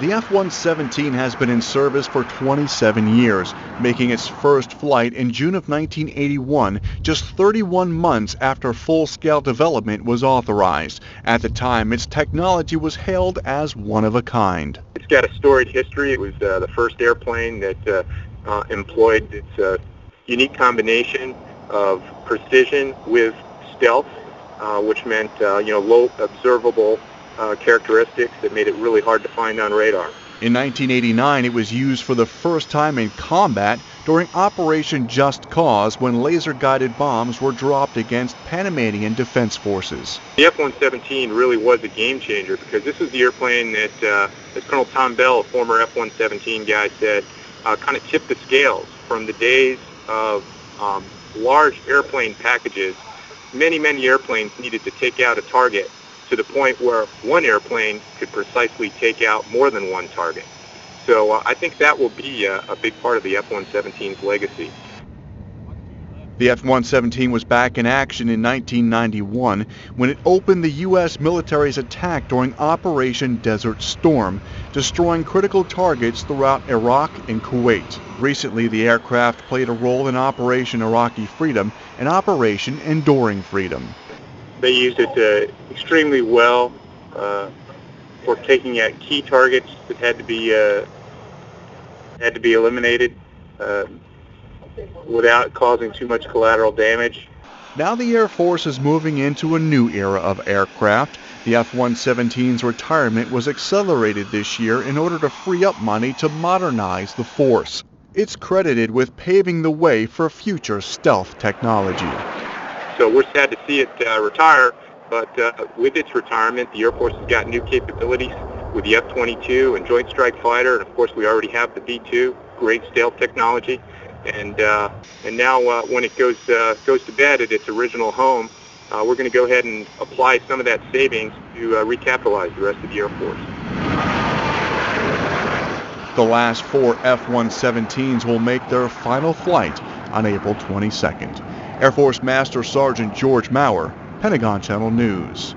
The F-117 has been in service for 27 years, making its first flight in June of 1981, just 31 months after full-scale development was authorized. At the time, its technology was hailed as one of a kind. It's got a storied history. It was uh, the first airplane that uh, uh, employed its uh, unique combination of precision with stealth, uh, which meant uh, you know low observable uh, characteristics that made it really hard to find on radar. In 1989, it was used for the first time in combat during Operation Just Cause when laser-guided bombs were dropped against Panamanian defense forces. The F-117 really was a game changer because this was the airplane that, uh, as Colonel Tom Bell, a former F-117 guy, said, uh, kind of tipped the scales from the days of um, large airplane packages. Many, many airplanes needed to take out a target to the point where one airplane could precisely take out more than one target. So uh, I think that will be a, a big part of the F-117's legacy. The F-117 was back in action in 1991 when it opened the U.S. military's attack during Operation Desert Storm, destroying critical targets throughout Iraq and Kuwait. Recently, the aircraft played a role in Operation Iraqi Freedom and Operation Enduring Freedom. They used it uh, extremely well uh, for taking out key targets that had to be uh, had to be eliminated without causing too much collateral damage. Now the Air Force is moving into a new era of aircraft. The F-117's retirement was accelerated this year in order to free up money to modernize the force. It's credited with paving the way for future stealth technology. So we're sad to see it uh, retire, but uh, with its retirement, the Air Force has got new capabilities with the F-22 and Joint Strike Fighter, and of course we already have the B-2, great stealth technology, and uh, and now uh, when it goes uh, goes to bed at its original home, uh, we're going to go ahead and apply some of that savings to uh, recapitalize the rest of the Air Force. The last four F-117s will make their final flight on April 22nd. Air Force Master Sergeant George Maurer, Pentagon Channel News.